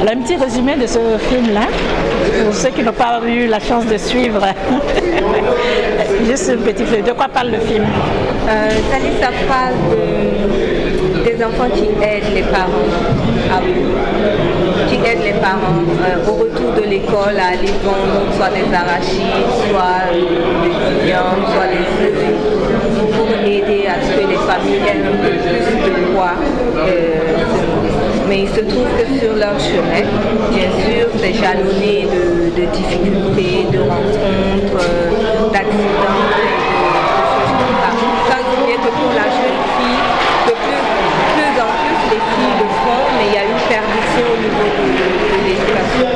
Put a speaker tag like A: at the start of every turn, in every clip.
A: Alors, un petit résumé de ce film-là, pour ceux qui n'ont pas eu la chance de suivre. Juste un petit peu. De quoi parle le film?
B: Euh, Ça parle des enfants qui aident les parents à qui aident les parents euh, au retour de l'école à aller vendre soit des arachides, soit des viandes, soit des feuilles, pour aider à ce que les familles aient un peu plus de poids. Euh, mais il se trouve que sur leur chemin, bien sûr, c'est jalonné de, difficultés, de rencontres, euh, d'accidents, de, choses comme ça. Ça veut dire que pour la jeune fille, de plus, plus en plus les filles le font, mais il y a une perdition au niveau de, l'éducation.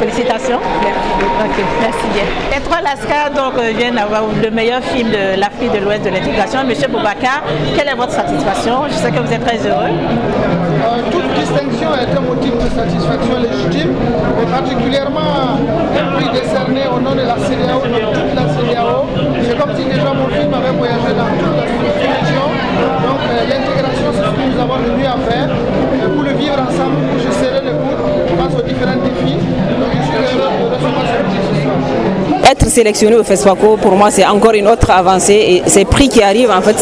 A: Félicitations.
B: Merci.
A: Ok, merci bien. Les trois Lascar donc, euh, viennent avoir le meilleur film de l'Afrique de l'Ouest de l'éducation. Monsieur Boubacar, quelle est votre satisfaction? Je sais que vous êtes très heureux.
C: Euh, toute distinction est un motif de satisfaction légitime, et particulièrement un prix décerné au nom de la CDAO, de toute la CDAO. C'est comme si déjà mon film avait voyagé dans toute la région. Donc euh, l'intégration, c'est ce que nous avons le mieux à faire. pour le vivre ensemble, pour je serai le coup face aux différents défis. Donc je suis heureux de recevoir ce prix ce soir.
D: Être sélectionné au FESFACO, pour moi, c'est encore une autre avancée. Et ces prix qui arrivent, en fait,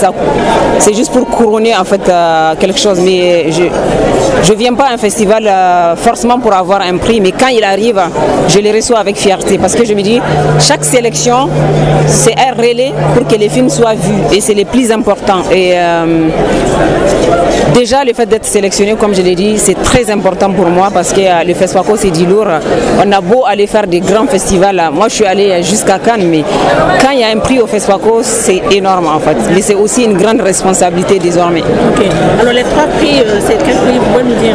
D: c'est juste pour couronner en fait, euh, quelque chose. Mais je ne viens pas à un festival euh, forcément pour avoir un prix, mais quand il arrive, je le reçois avec fierté. Parce que je me dis, chaque sélection, c'est un relais pour que les films soient vus. Et c'est le plus important. Et euh, déjà, le fait d'être sélectionné, comme je l'ai dit, c'est très important pour moi parce que le FESFACO, c'est du lourd. On a beau aller faire des grands festivals. Moi, je suis allé jusqu'à Cannes, mais quand il y a un prix au FESFACO, c'est énorme en fait. Mais c'est aussi une grande responsabilité désormais.
A: Alors les trois prix, c'est quel prix? Vous pouvez nous dire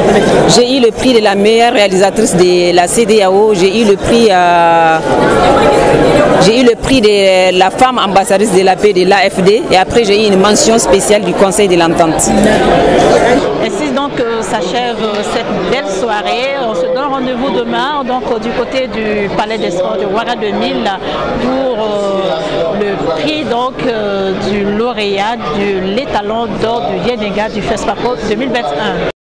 D: J'ai eu le prix de la meilleure réalisatrice de la CDAO, j'ai eu le prix... Euh, j'ai eu le prix de la femme ambassadrice de la paix de l'AFD et après j'ai eu une mention spéciale du Conseil de l'entente.
A: Ainsi donc s'achève cette belle soirée. On se donne rendez-vous demain donc du côté du Palais des Sports de Ouara 2000 pour euh, le prix donc euh, du lauréat de l'étalon d'or du Yenega du FESPACO 2021.